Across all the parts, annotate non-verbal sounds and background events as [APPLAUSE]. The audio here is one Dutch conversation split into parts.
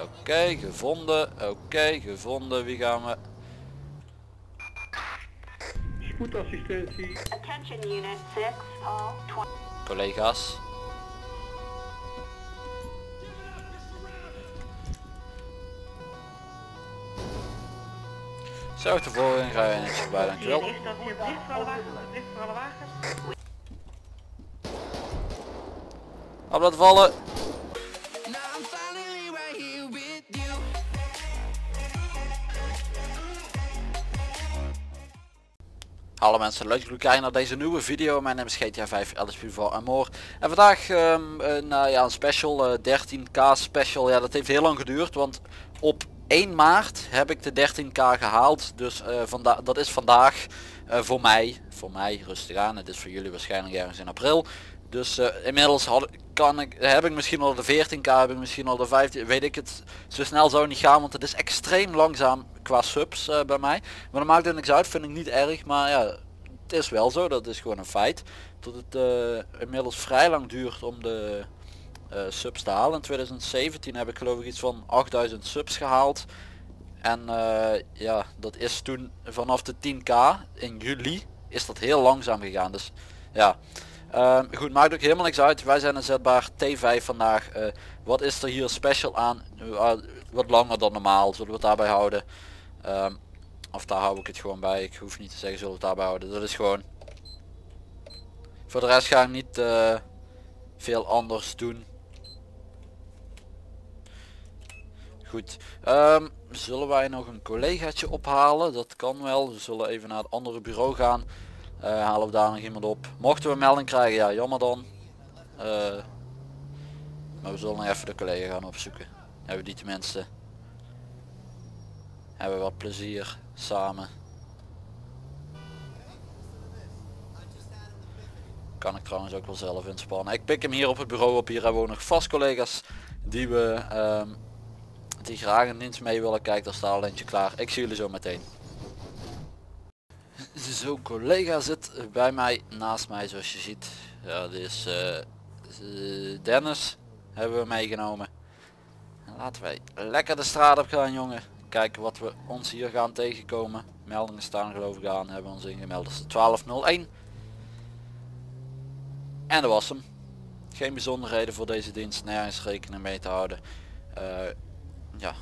Oké, gevonden. Oké, gevonden. Wie gaan we? Spoedassistentie. Attention Unit 6, Hall 20. Collega's. Zo, tevoren ga je netjes bij, dankjewel. Is dat hier bericht voor alle wagens? Bericht voor alle wagens? Op laten vallen. Hallo mensen, leuk jullie kijken naar deze nieuwe video. Mijn naam is GTA 5 LSP voor en more. En vandaag een, uh, ja, een special, uh, 13k special. Ja, dat heeft heel lang geduurd, want op 1 maart heb ik de 13k gehaald. Dus uh, dat is vandaag voor mij. Voor mij, rustig aan. Het is voor jullie waarschijnlijk ergens in april. Dus uh, inmiddels had, kan ik, heb ik misschien al de 14k, heb ik misschien al de 15, weet ik het. Zo snel zou niet gaan, want het is extreem langzaam qua subs uh, bij mij. Maar dat maakt er niks uit, vind ik niet erg. Maar ja, het is wel zo, dat is gewoon een feit. Dat het uh, inmiddels vrij lang duurt om de subs te halen. In 2017 heb ik geloof ik iets van 8000 subs gehaald. En ja, dat is toen vanaf de 10k in juli is dat heel langzaam gegaan. Dus ja. Uh, goed, maakt ook helemaal niks uit. Wij zijn een zetbaar T5 vandaag. Uh, wat is er hier special aan? Uh, wat langer dan normaal. Zullen we het daarbij houden? Um, of daar hou ik het gewoon bij. Ik hoef niet te zeggen zullen we het daarbij houden. Dat is gewoon... Voor de rest ga ik niet eh, veel anders doen. Goed. Um, zullen wij nog een collegaatje ophalen? Dat kan wel. We zullen even naar het andere bureau gaan. Uh, halen we daar nog iemand op. Mochten we melding krijgen, ja jammer dan. Uh, maar we zullen nog even de collega gaan opzoeken. Hebben die tenminste. Hebben we wat plezier samen. Kan ik trouwens ook wel zelf inspannen. Ik pik hem hier op het bureau op. Hier hebben we nog vast collega's die we um, die graag in dienst mee willen. Kijk, daar staat al eentje klaar. Ik zie jullie zo meteen. Zo, collega zit bij mij, naast mij zoals je ziet. Ja, is uh, Dennis, hebben we meegenomen. En laten wij lekker de straat op gaan jongen. Kijken wat we ons hier gaan tegenkomen. Meldingen staan geloof ik aan, hebben we ons ingemeld. Is de 1201. En dat was hem. Geen bijzonderheden voor deze dienst, nergens rekening mee te houden. Uh, ja,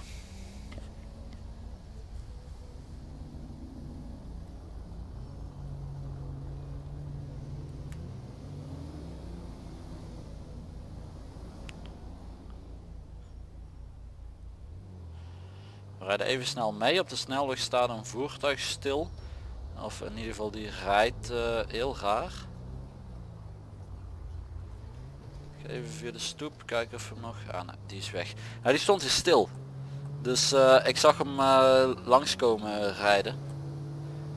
We rijden even snel mee. Op de snelweg staat een voertuig stil. Of in ieder geval die rijdt uh, heel raar. Even via de stoep kijken of hem nog... Ah nee, die is weg. Nou, die stond hier stil. Dus uh, ik zag hem uh, langskomen rijden.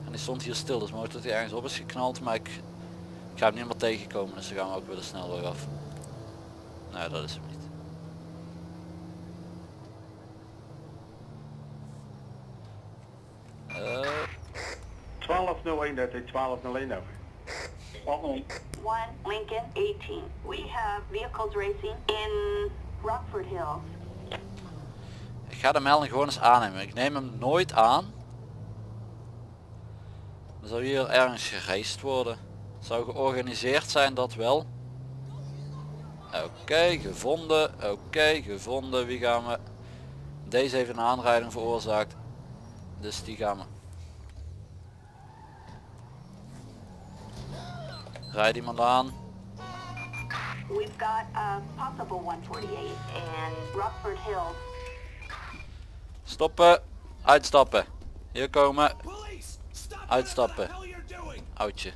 En die stond hier stil. Dus mogelijk dat hij ergens op is geknald. Maar ik, ik ga hem niet meer tegenkomen. Dus dan gaan we ook weer de snelweg af. Nee, dat is hem niet. Uh, 1201, dat is 1201 over. 1 Lincoln 18. We have vehicles racing in Rockford Hills. Ik ga de melding gewoon eens aannemen. Ik neem hem nooit aan. Dan zou hier ergens gereisd worden. Zou georganiseerd zijn dat wel. Oké, okay, gevonden. Oké, okay, gevonden. Wie gaan we... Deze heeft een aanrijding veroorzaakt. Dus die gaan we. Rijd iemand aan. We've got a possible 148 in Rockford Hills. Stoppen. Uitstappen. Hier komen. Uitstappen. Oudje.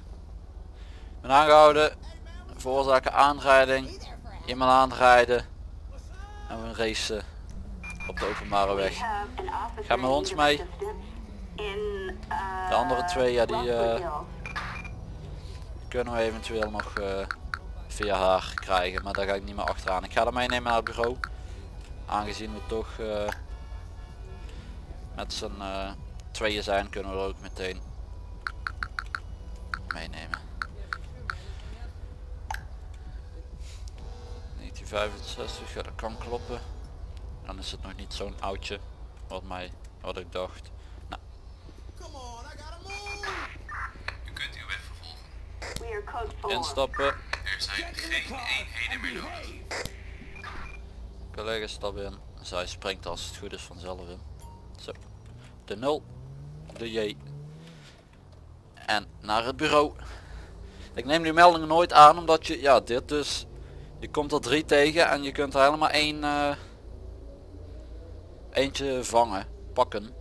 Ben aangehouden. Veroorzaken aanrijding. Iemand aanrijden. En we racen op de openbare weg. Ga met ons mee. De andere twee, ja die uh, kunnen we eventueel nog uh, via haar krijgen, maar daar ga ik niet meer achteraan. Ik ga er meenemen naar het bureau. Aangezien we toch uh, met z'n tweeën zijn, kunnen we er ook meteen meenemen. 1965, ja dat kan kloppen. Dan is het nog niet zo'n oudje. Wat mij, wat ik dacht. Nou, U kunt uw weg vervolgen. We are code 4. instappen. Er zijn geen eenheden meer nodig. Collega stap in. Zij springt als het goed is vanzelf in. Zo. De 0. De J. En naar het bureau. Ik neem die meldingen nooit aan omdat je, ja dit dus, je komt er drie tegen en je kunt er helemaal één, eh, eentje vangen, pakken.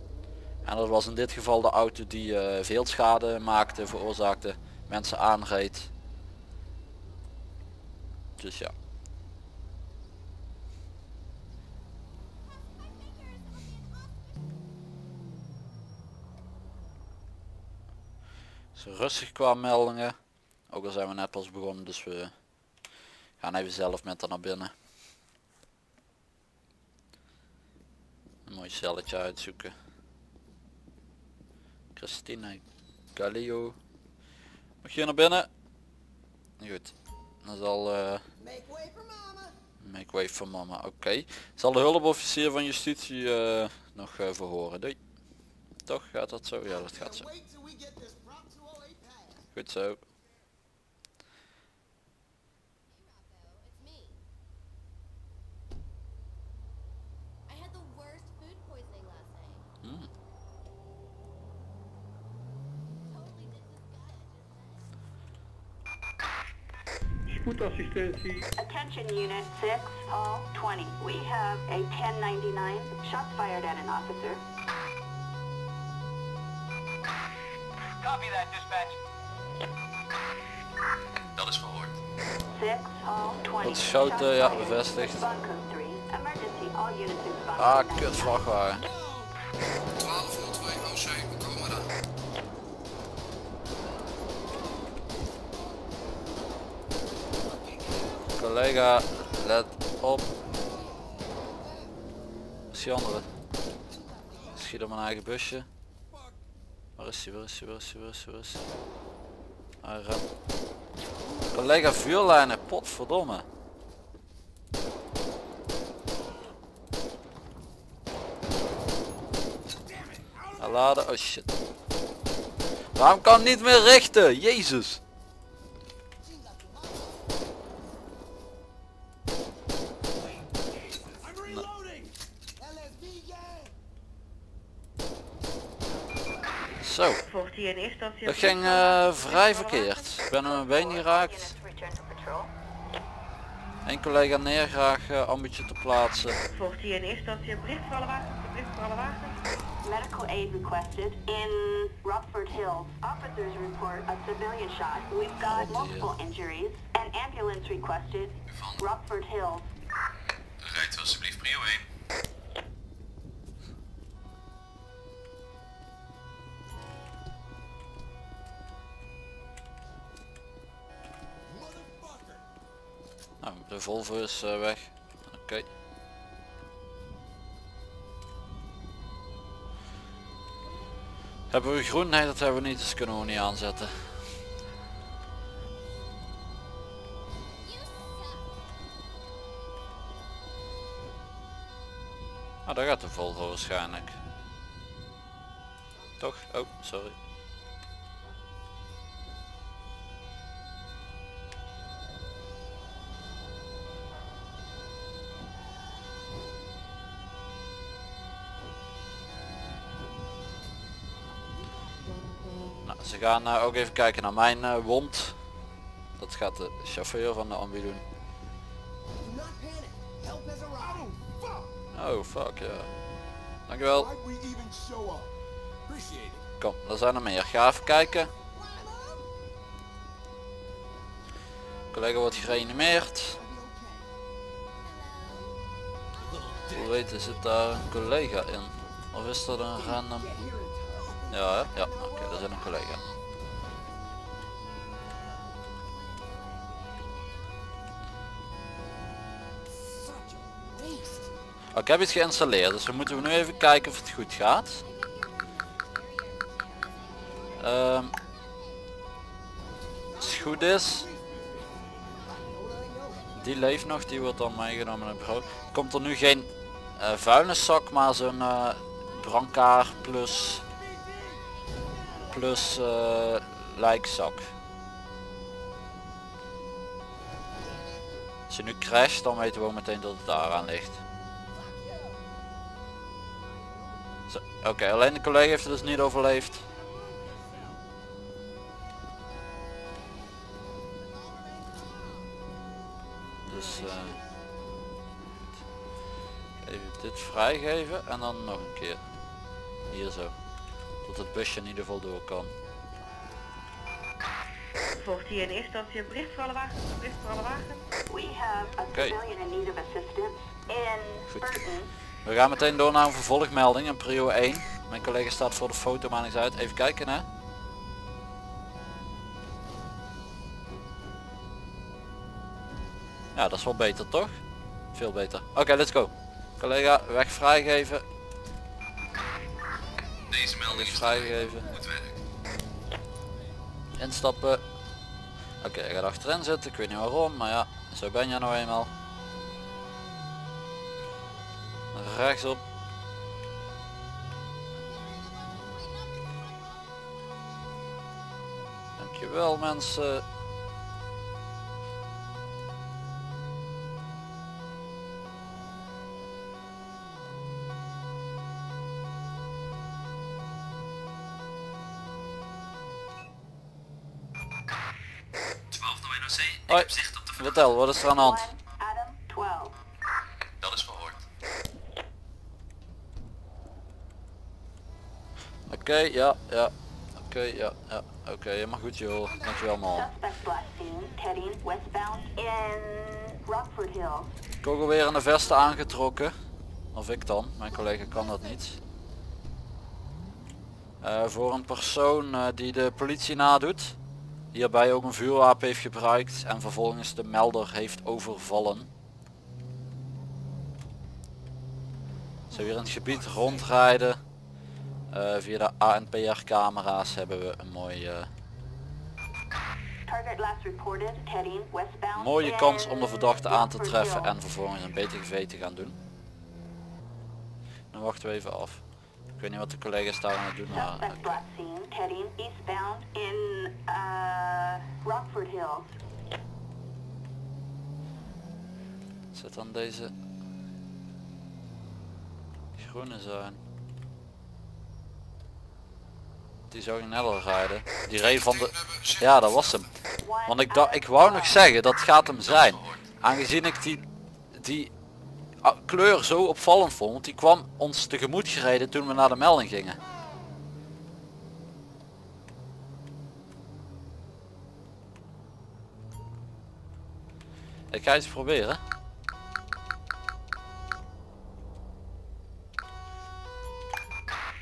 En dat was in dit geval de auto die eh, veel schade maakte, veroorzaakte, mensen aanreed. Dus ja. Zo rustig qua meldingen. Ook al zijn we net pas begonnen, dus we gaan even zelf met haar naar binnen. Een mooi celletje uitzoeken. Christina Galileo. Mag je naar binnen? Goed. Dan zal eh Make way for mama. Oké. Zal de hulpofficier van justitie eh, nog eh, verhoren. Doei. Toch gaat dat zo? Ja, dat gaat zo. Goed zo. Disregarded. Attention Unit 6, Hall 20. We have a 1099. Shots fired at an officer. Copy that, dispatch. Dat is verhoord. 6, Hall 20. Dat schoten, Shots ja, bevestigd. Respond code 3. Emergency, all units respond. Ah, to kut vrachtwagen. Collega, let op. Is die andere? Schiet op mijn eigen busje. Waar is hij, waar is hij, waar is hij, waar is hij, waar is hij? Remt. Collega vuurlijnen, potverdomme. Laden, oh shit. Waarom kan niet meer richten? Jezus. Hij in eerste instantie... dat ging eh, verhaal? vrij verkeerd. Ik ben aan mijn been geraakt. Een collega neer graag uh, ambutje te plaatsen. Volgt hij in eerste instantie een bericht voor alle wagens? Een bericht voor alle wagens? Medical aid requested in Rockford Hills. Officers report a civilian shot. We've got Oh, multiple injuries. An ambulance requested. Rockford Hills. Rijdt alsjeblieft prio 1. Volvo is eh, weg. Oké. Hebben we groen? Nee, dat hebben we niet, dus kunnen we niet aanzetten. Ah, daar gaat de Volvo waarschijnlijk. Toch? Oh, sorry. Ze gaan eh, ook even kijken naar mijn eh, wond. Dat gaat de chauffeur van de ambu doen. Oh fuck ja. Dankjewel. Kom, er zijn er meer. Ga even kijken. Collega wordt gereanimeerd. Hoe weten zit daar een collega in? Of is dat een random? Ja, ja, oké, dat is een collega. Oh, ik heb iets geïnstalleerd, dus we moeten nu even kijken of het goed gaat. Ehm als het goed is. Die leeft nog, die wordt dan meegenomen naar het. Komt er nu geen eh, vuilniszak, maar zo'n eh brancard plus plus eh, lijkzak. Als je nu crasht, dan weten we meteen dat het daar aan ligt. Oké, alleen de collega heeft het dus niet overleefd. Dus eh, even dit vrijgeven en dan nog een keer. Hier zo. Tot het busje in ieder geval door kan. Volgt hier in eerste instantie een bericht voor alle wagens, een bericht voor alle wagens. We have a Oké. civilian in need of assistance in Goed. Burton. We gaan meteen door naar een vervolgmelding, een prio 1. Mijn collega staat voor de foto, maar niks uit. Even kijken hè. Ja, dat is wel beter toch? Veel beter. Oké, let's go. Collega, weg vrijgeven. Deze melding is vrijgegeven. goed werk. Instappen. Oké, hij gaat achterin zitten. Ik weet niet waarom, maar ja, zo ben je nou eenmaal. Rechtsop. Dankjewel mensen. Vertel, wat is er aan de hand? One, Adam 12. Dat is verhoord. Oké, ja, ja. Oké, ja, ja. Oké, helemaal goed joh. Dankjewel man. Kogel weer in de veste aangetrokken. Of ik dan, mijn collega kan dat niet. Eh, voor een persoon eh, die de politie nadoet. Hierbij ook een vuurwapen heeft gebruikt en vervolgens de melder heeft overvallen. Zo weer in het gebied rondrijden. Eh, via de ANPR camera's hebben we een mooi, mooie in kans om de verdachte aan te treffen en vervolgens een BTGV te gaan doen. Dan wachten we even af. Ik weet niet wat de collega's daar aan het doen waren. Heading eastbound in uh, Rockford Hills. Zit dan deze groene zijn. Die zou sneller rijden. Die reed van de... Ja, dat was hem. Want ik, dacht, ik wou nog 12. zeggen, dat gaat hem zijn. Aangezien ik die, die kleur zo opvallend vond. Want die kwam ons tegemoet gereden toen we naar de melding gingen. Ik ga eens proberen.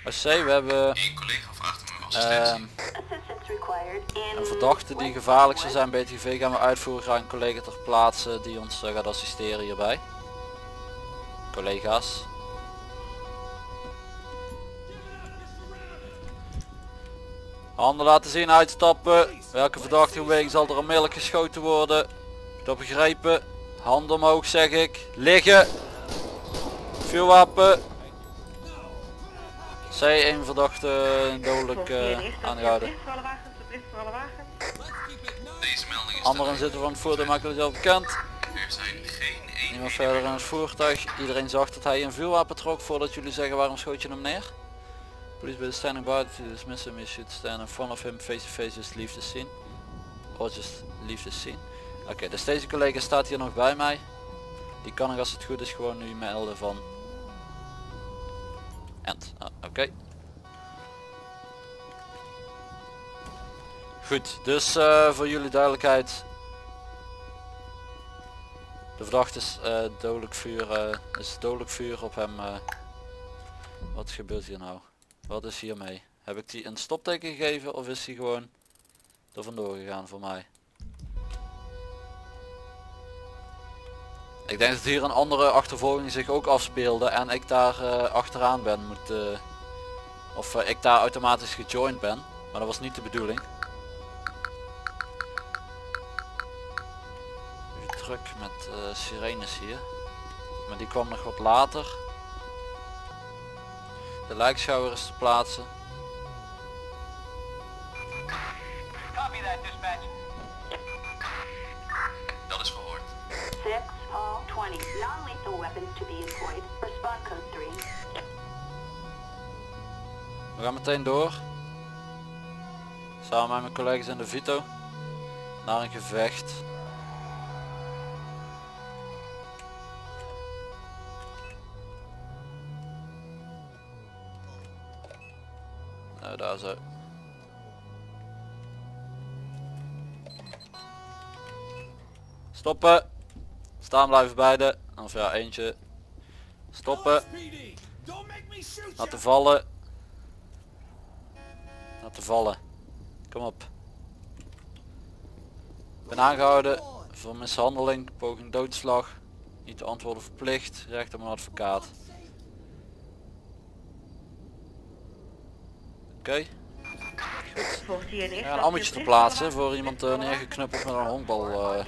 OC, we hebben Eén collega vraagt om uw assistentie. ehm, in een verdachte die gevaarlijk zou zijn. BTV gaan we uitvoeren. Gaan een collega ter plaatse die ons eh, gaat assisteren hierbij. Collega's. Handen laten zien, uitstappen. Welke verdachte beweging zal er onmiddellijk geschoten worden? Dat begrepen? Handen omhoog zeg ik. Liggen. Vuurwapen. C1 verdachte dodelijk een aangehouden. Deze melding is Anderen ten zitten van het voertuig makkelijk zelf bekend. Er zijn geen Niemand één verder in het voertuig. Iedereen zag dat hij een vuurwapen trok voordat jullie zeggen waarom schoot je hem neer. Police the standing by to dismiss him, you should stand in front of him face to face, just leave the scene. Or just leave the scene. Oké, dus deze collega staat hier nog bij mij. Die kan ik als het goed is gewoon nu melden van... End. Ah, Oké. Goed, dus eh, voor jullie duidelijkheid. De verdachte is eh, dodelijk vuur, eh, is dodelijk vuur op hem. eh. wat gebeurt hier nou? Wat is hiermee? Heb ik die een stopteken gegeven of is hij gewoon er vandoor gegaan voor mij? Ik denk dat hier een andere achtervolging zich ook afspeelde en ik daar achteraan ben moet of ik daar automatisch gejoind ben, maar dat was niet de bedoeling. Druk met eh, sirenes hier, maar die kwam nog wat later. De lijkschouwer is te plaatsen. Copy that, dispatch. Dat is gehoord. 6, Paul 20. Non-lethal weapons to be employed. Respond code 3. We gaan meteen door. Samen met mijn collega's in de Vito. Naar een gevecht. Zo. Stoppen. Staan blijven beide. Of ja, eentje. Stoppen. Laten vallen. Laten vallen. Kom op. Ben aangehouden voor mishandeling, poging doodslag. Niet te antwoorden verplicht. Recht op een advocaat. Oké. Een ammetje te plaatsen voor iemand uh, neergeknuppeld met een honkbal eh,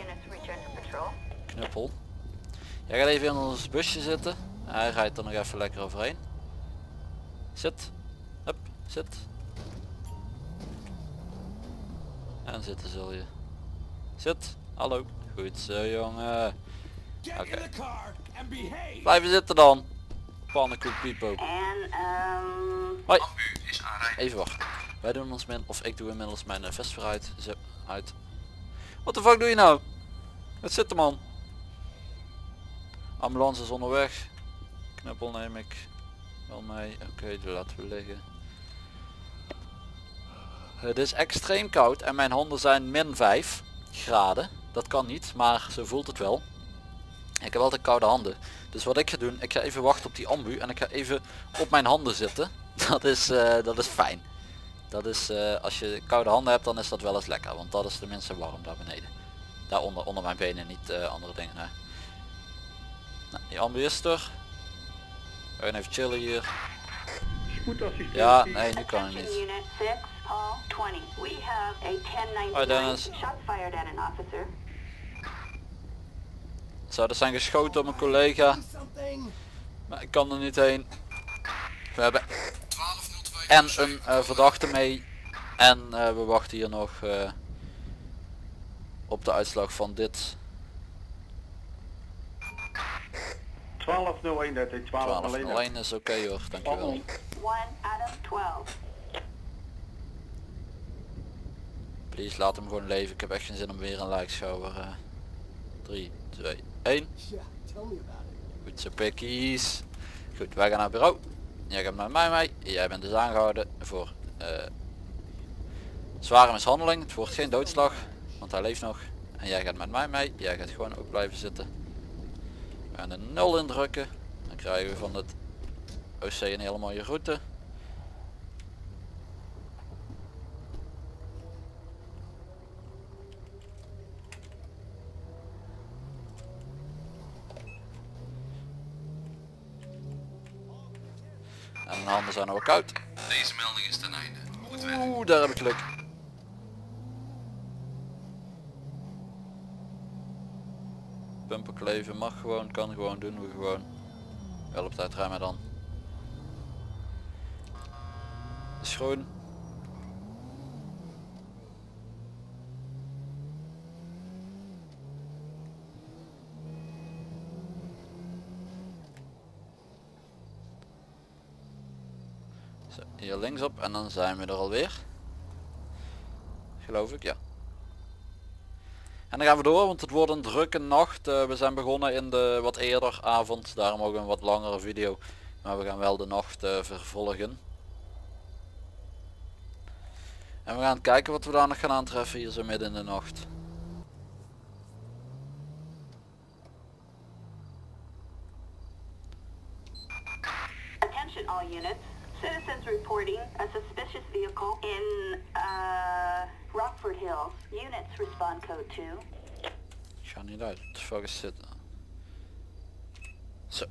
knuppel. Jij gaat even in ons busje zitten. Hij rijdt er nog even lekker overheen. Zit. Hup, zit. En zitten zul je. Zit. Hallo. Goed zo jongen. Oké. Blijven zitten dan. Pannenkoek piepo. And, um, Hoi. Even wachten. Wij doen ons min of ik doe inmiddels mijn vest weer uit. Zo, uit. Wat de fuck doe je nou? Het zit er man. Ambulance is onderweg. Knuppel neem ik wel mee. Oké, die laten we liggen. Het is extreem koud en mijn handen zijn min 5 graden. Dat kan niet, maar zo voelt het wel. Ik heb altijd koude handen. Dus wat ik ga doen, ik ga even wachten op die ambu en ik ga even op mijn handen zitten. [LAUGHS] Dat is, eh, dat is fijn. Dat is, eh, als je koude handen hebt dan is dat wel eens lekker. Want dat is tenminste warm daar beneden. Daaronder, onder mijn benen, niet eh, andere dingen. Nou, die ambu is er. We gaan even chillen hier. Ja, nee, nu kan het niet. unit 6, Paul 20. We have a 1099 Hoi, Dennis. Shot fired at an officer. Zo, er zijn geschoten op een collega. Maar ik kan er niet heen. We hebben 1202 en een eh, verdachte mee. En eh, we wachten hier nog eh, op de uitslag van dit 1201, dat is 12 12 alleen. is oké hoor, dankjewel. 1 out of 12. Please laat hem gewoon leven. Ik heb echt geen zin om weer een lijkschouwer. eh 3, 2, 1. Goed zo pikkies. Goed, wij gaan naar het bureau. Jij gaat met mij mee. Jij bent dus aangehouden voor eh, zware mishandeling. Het wordt geen doodslag, want hij leeft nog. En jij gaat met mij mee. Jij gaat gewoon ook blijven zitten. We gaan een 0 indrukken. Dan krijgen we van het OC een hele mooie route. En mijn handen zijn al koud. Deze melding is ten einde. Goed werk. Oeh, daar heb ik geluk. Pumperkleven mag gewoon, kan gewoon, doen we gewoon. Wel op tijd remmen dan. Is groen. Zo, hier linksop en dan zijn we er alweer. Geloof ik, ja. En dan gaan we door, want het wordt een drukke nacht. Eh, we zijn begonnen in de wat eerder avond, daarom ook een wat langere video. Maar we gaan wel de nacht eh, vervolgen. En we gaan kijken wat we daar nog gaan aantreffen hier zo midden in de nacht. Attention all units. Citizens reporting a suspicious vehicle in uh, Rockford Hills. Units respond code 2. Ik ga niet uit, fuck is dit? Zo.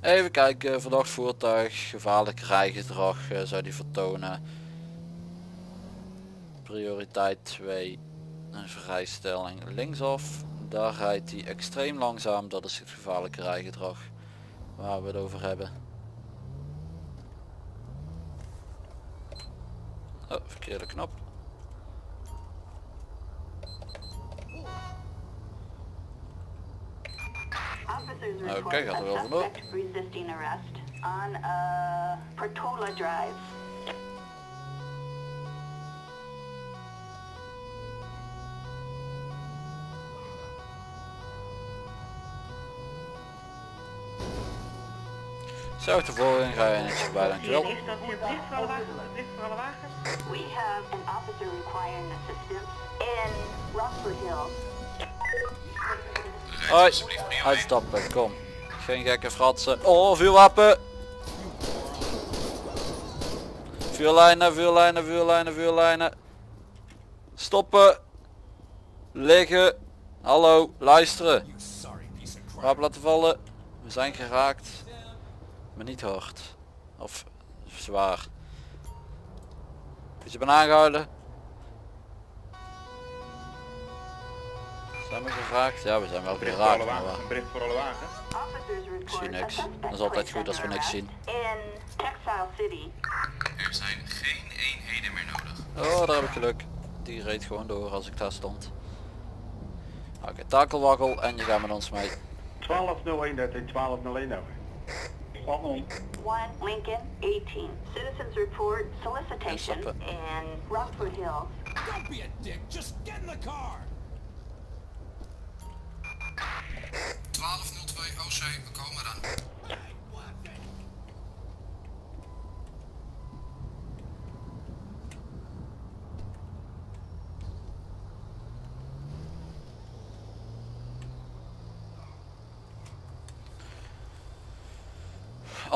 Even kijken, verdacht voertuig, gevaarlijk rijgedrag eh, zou die vertonen. Prioriteit 2, een vrijstelling linksaf. Daar rijdt hij extreem langzaam, dat is het gevaarlijke rijgedrag waar we het over hebben. Oh, verkeerde knop. Officers Okay, gaat er wel a vandoor. suspect resisting arrest on uh, Portola Drive. Zo, tevoren ga je netjes bij, Hier dankjewel. in eerste instantie een bericht voor alle wagens. Een bericht voor alle wagens. We have an officer requiring assistance in Rockford. Hoi, uitstappen, kom. Geen gekke fratsen. Oh, vuurwapen! Vuurlijnen, vuurlijnen, vuurlijnen, vuurlijnen. Stoppen. Liggen. Hallo, luisteren. Wapen laten vallen. We zijn geraakt. Maar niet hard. Of zwaar. Is je ben aangehouden? Zijn we geraakt? Ja, we zijn wel Bericht voor alle geraakt. Wagens. Een bericht voor alle wagens. Report zie niks. Dat is altijd goed als we niks zien. In Textile City. Er zijn geen eenheden meer nodig. Oh, daar heb ik geluk. Die reed gewoon door als ik daar stond. Oké, takelwagel en je gaat met ons mee. 1201 dat is 1201 over. 1 Lincoln 18. Citizens report solicitation Instappen. in Rockford Hills. Don't be a dick. Just get in the car. 1202 OC, we komen eraan.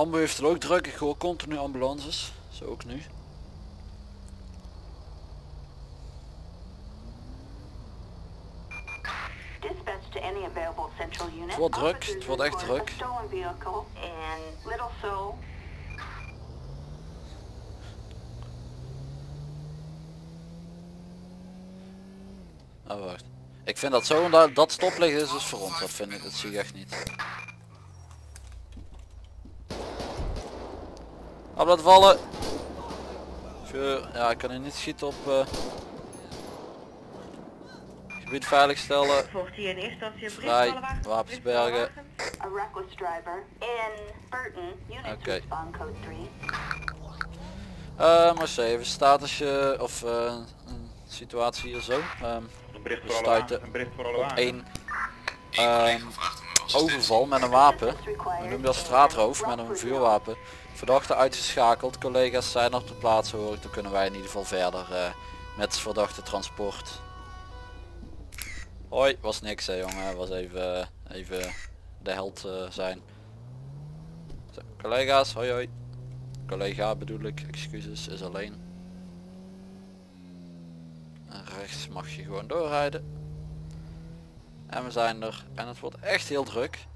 Ambu heeft er ook druk. Ik hoor continu ambulances. Zo ook nu. Het wordt druk, het wordt echt druk. A stolen vehicle in Little Seoul. Oh wacht. Ik vind dat zo dat, dat stoplicht is dus voor ons. Dat vind ik, dat zie ik echt niet. Op laten vallen. Ja, ik kan hier niet schieten op. eh, gebied veiligstellen. Volgt hier in eerste instantie een bericht Vrij, wapens bergen. Oké. code 3. Eh, maar eens even statusje of eh, een situatie hier zo. Ehm, Een bericht voor alle Stuiten wagens. Een bericht voor alle op één assistentie. overval met een wapen. We noemen dat straatroof met een vuurwapen. Verdachte uitgeschakeld, collega's zijn op de plaats hoor ik. Dan kunnen wij in ieder geval verder eh, met verdachte transport. Hoi, was niks hè jongen, was even, eh, even de held eh, zijn. Collega's, hoi hoi. Collega bedoel ik, excuses, is alleen. En rechts mag je gewoon doorrijden. En we zijn er en het wordt echt heel druk.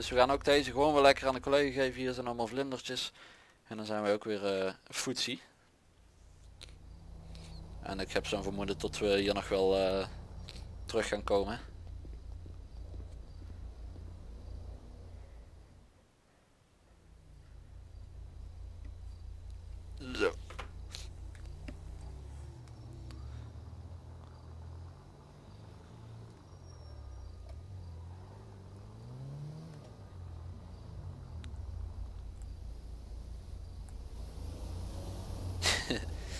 Dus we gaan ook deze gewoon weer lekker aan de collega geven. Hier zijn allemaal vlindertjes. En dan zijn we ook weer foetsie. En ik heb zo'n vermoeden tot we hier nog wel eh, terug gaan komen. Zo.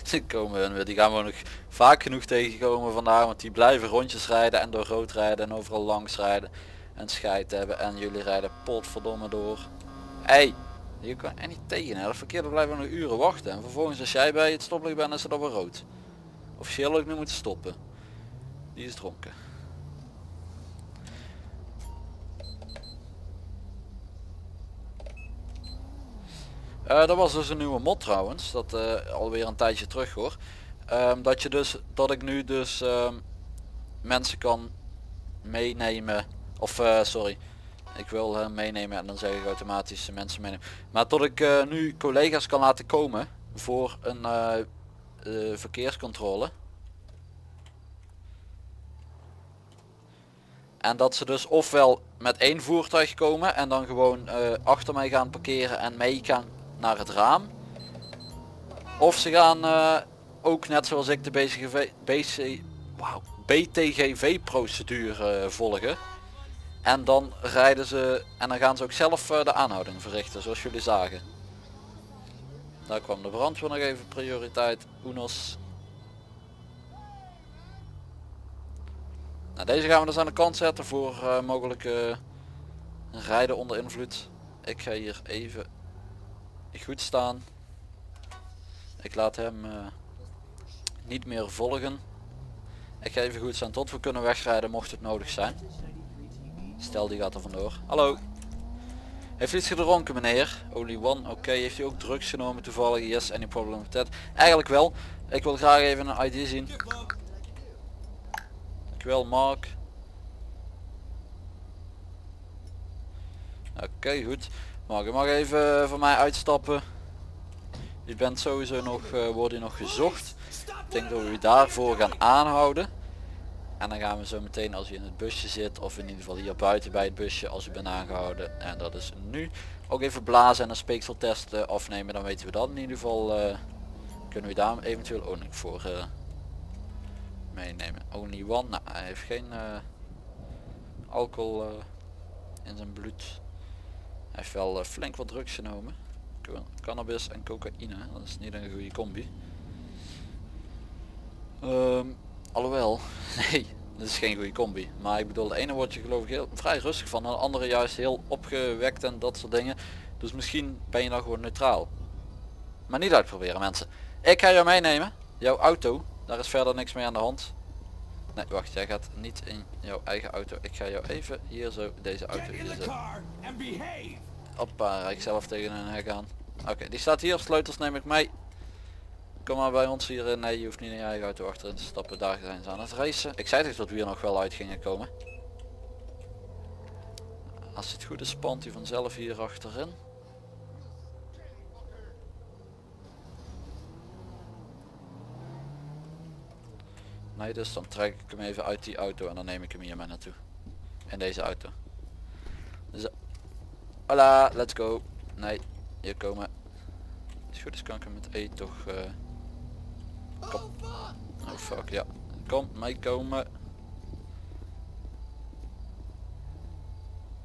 Ze komen hun. Die gaan we nog vaak genoeg tegenkomen vandaag. Want die blijven rondjes rijden en door rood rijden en overal langs rijden. En scheid hebben. En jullie rijden potverdomme door. Hey, je kan er niet tegen. Hè. Dat verkeerde blijven nog uren wachten. En vervolgens als jij bij het stoplicht bent is het alweer rood. Officieel ik nu moeten stoppen. Die is dronken. Eh, dat was dus een nieuwe mod trouwens, dat eh, alweer een tijdje terug hoor. Ehm, dat je dus, dat ik nu dus ehm, mensen kan meenemen, of eh, sorry, ik wil meenemen en dan zeg ik automatisch mensen meenemen. Maar dat ik nu collega's kan laten komen voor een verkeerscontrole. En dat ze dus ofwel met één voertuig komen en dan gewoon achter mij gaan parkeren en mee gaan naar het raam. Of ze gaan eh, ook net zoals ik de BCGV, BC, BTGV procedure eh, volgen. En dan rijden ze en dan gaan ze ook zelf eh, de aanhouding verrichten zoals jullie zagen. Daar kwam de brandweer nog even prioriteit. Unos. Nou, deze gaan we dus aan de kant zetten voor mogelijke rijden onder invloed. Ik ga hier even goed staan. Ik laat hem eh, niet meer volgen. Ik ga even goed staan tot we kunnen wegrijden mocht het nodig zijn. Stel die gaat er vandoor. Hallo. Heeft u iets gedronken meneer? Only one. Oké, heeft u ook drugs genomen toevallig? Yes, any problem with that? Eigenlijk wel. Ik wil graag even een ID zien. Dankjewel Mark. Oké, goed. Mark, je mag even van mij uitstappen. Je bent sowieso nog, uh, wordt hier nog gezocht. Ik denk dat we u daarvoor gaan aanhouden. En dan gaan we zo meteen als u in het busje zit of in ieder geval hier buiten bij het busje als u bent aangehouden. En dat is nu. Ook even blazen en een speekseltest uh, afnemen. Dan weten we dat in ieder geval. Kunnen we daar eventueel ook voor meenemen. Only one. Nou, hij heeft geen alcohol in zijn bloed. Hij heeft wel flink wat drugs genomen. Cannabis en cocaïne. Dat is niet een goede combi. Um, alhoewel, [LAUGHS] nee, dat is geen goede combi. Maar ik bedoel, de ene wordt je geloof ik heel vrij rustig van, en de andere juist heel opgewekt en dat soort dingen. Dus misschien ben je dan gewoon neutraal. Maar niet uitproberen mensen. Ik ga jou meenemen. Jouw auto. Daar is verder niks mee aan de hand. Nee, wacht, jij gaat niet in jouw eigen auto. Ik ga jou even hier zo, deze auto hier zo. Hoppa, ik zelf tegen een hek aan. Oké, die staat hier. Sleutels neem ik mee. Kom maar bij ons hier. Nee, je hoeft niet in je eigen auto achterin te stappen. Daar zijn ze aan het racen. Ik zei toch dat we hier nog wel uit gingen komen. Als het goed is spant hij vanzelf hier achterin. Nee, dus dan trek ik hem even uit die auto en dan neem ik hem hier mee naartoe. In deze auto. Dus, voilà, let's go. Nee, hier komen. Het goed is kan ik hem met E toch... Kom. Oh fuck, ja. Kom, meekomen.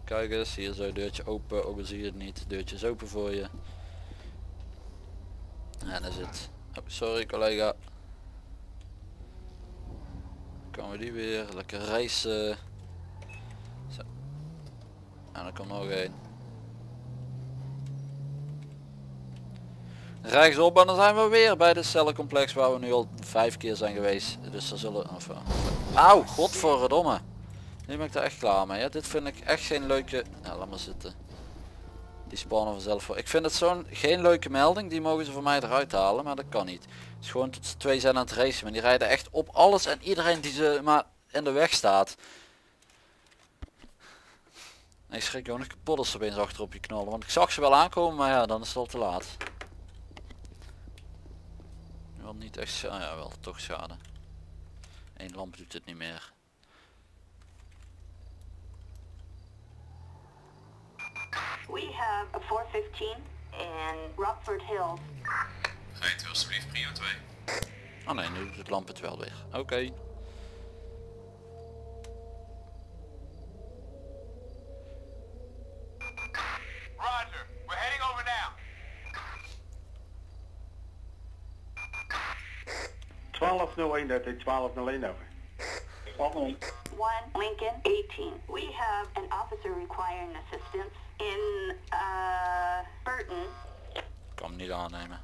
Kijk eens, hier zo deurtje open, ook al zie je het niet. Deurtje is open voor je. En dan zit... Oh, sorry collega. Komen we die weer, lekker reizen. Zo. En dan komt nog één. rechtsop en dan zijn we weer bij de cellencomplex waar we nu al vijf keer zijn geweest. Dus er zullen... Of, uh, Auw, godverdomme. Nu ben ik er echt klaar mee. Hè. Dit vind ik echt geen leuke... Nou, laat maar zitten. Die spannen vanzelf voor. Ik vind het zo'n geen leuke melding. Die mogen ze voor mij eruit halen, maar dat kan niet. Het is gewoon tot ze twee zijn aan het racen. Maar die rijden echt op alles en iedereen die ze maar in de weg staat. Ik schrik ook nog kapot als ze opeens achterop je knallen. Want ik zag ze wel aankomen, maar ja, dan is het al te laat wel niet echt schade, ja wel toch schade. Eén lamp doet het niet meer. We have a 415 in Rockford Hills. Rijdt u alsjeblieft prio 2. Oh nee, nu doet het lamp het wel weer. Oké. Okay. Roger, we're heading over now. 1201, dat is 1201 over. One Lincoln 18. We have an officer requiring assistance in uh, Burton. Ik kan hem niet aannemen.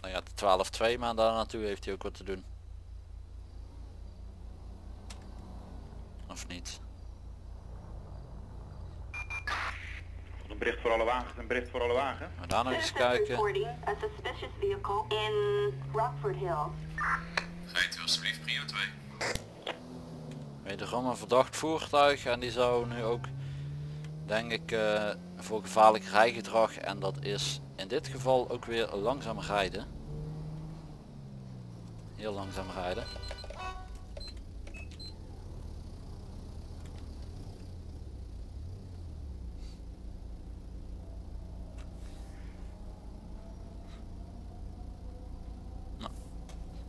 Nou ja, de 12-2, maar daar naartoe heeft hij ook wat te doen. Of niet? Een bericht voor alle wagens, een bericht voor alle wagens. Maar daar nog eens kijken. a suspicious vehicle in Rockford Hills. Rijdt u alsjeblieft prio 2. Wederom een verdacht voertuig en die zou nu ook denk ik eh, voor gevaarlijk rijgedrag en dat is in dit geval ook weer langzaam rijden. Heel langzaam rijden.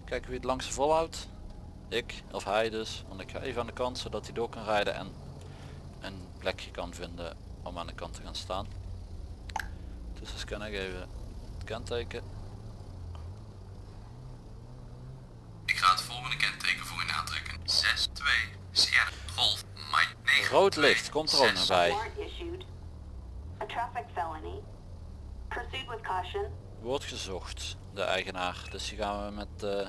Kijken wie het langste volhoudt. Ik of hij dus. Want ik ga even aan de kant zodat hij door kan rijden en een plekje kan vinden om aan de kant te gaan staan. Dus eens kan ik even het kenteken. Ik ga het volgende kenteken voor u aantrekken. 6, 2, Sierra, Golf, Mike 9. Rood licht, komt er ook nog bij. Wordt gezocht, de eigenaar. Dus die gaan we met... eh,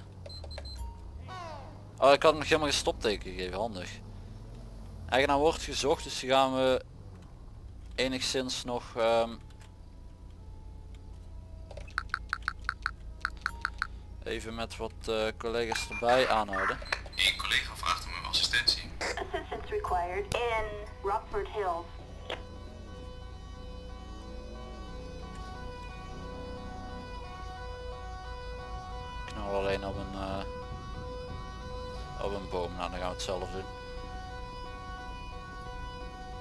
Oh, ik had hem nog helemaal geen stopteken gegeven, handig. Eigenaar wordt gezocht, dus die gaan we enigszins nog... ehm, Even met wat eh, collega's erbij aanhouden. Eén collega vraagt om uw assistentie. Assistance required in Rockford Hills. knal alleen op een eh, op een boom. Nou, dan gaan we zelf doen.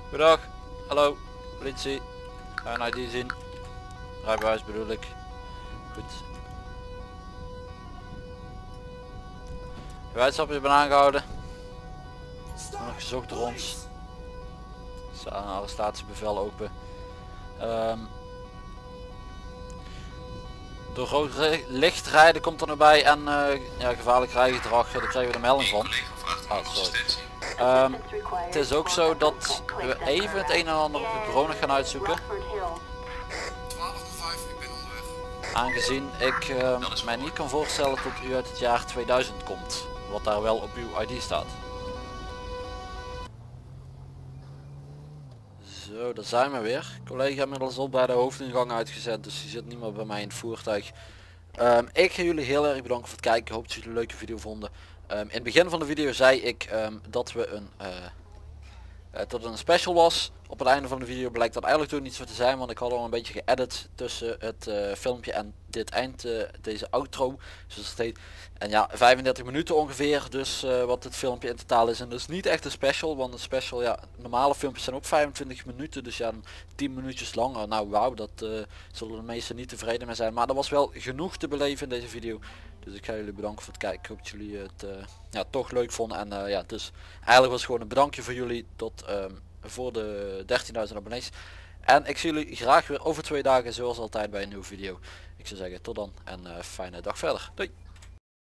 Goedendag. Hallo. Politie. Ga een ID zien. Rijbewijs bedoel ik. Goed. Wijtstap is ben aangehouden. Nog gezocht door ons. Er staat een arrestatiebevel open. Ehm, door rood licht rijden komt er nog bij en eh, ja, gevaarlijk rijgedrag, daar krijgen we de melding van. Ah. Ehm, het is ook zo dat we even het een en ander op de corona gaan uitzoeken. Rockford Hills. 1205, ik ben onderweg. Aangezien ik eh, mij niet kan voorstellen dat u uit het jaar 2000 komt. Wat daar wel op uw ID staat. Zo, daar zijn we weer. Collega inmiddels al bij de hoofdingang uitgezet, dus die zit niet meer bij mij in het voertuig. Ehm, ik ga jullie heel erg bedanken voor het kijken. Ik hoop dat jullie een leuke video vonden. Ehm, in het begin van de video zei ik ehm, dat we een eh, dat het een special was. Op het einde van de video blijkt dat eigenlijk toen niet zo te zijn, want ik had al een beetje geëdit tussen het eh, filmpje en dit eind, eh, deze outro, zoals het heet. En ja, 35 minuten ongeveer, dus eh, wat het filmpje in totaal is. En dus niet echt een special, want een special, ja, normale filmpjes zijn ook 25 minuten, dus ja, dan 10 minuutjes langer. Nou wauw, dat eh, zullen de meesten niet tevreden mee zijn. Maar er was wel genoeg te beleven in deze video. Dus ik ga jullie bedanken voor het kijken. Ik hoop dat jullie het eh, ja, toch leuk vonden. En eh, ja, dus eigenlijk was het gewoon een bedankje voor jullie tot ehm, voor de 13.000 abonnees. En ik zie jullie graag weer over twee dagen zoals altijd bij een nieuwe video. Ik zou zeggen tot dan en eh, fijne dag verder. Doei!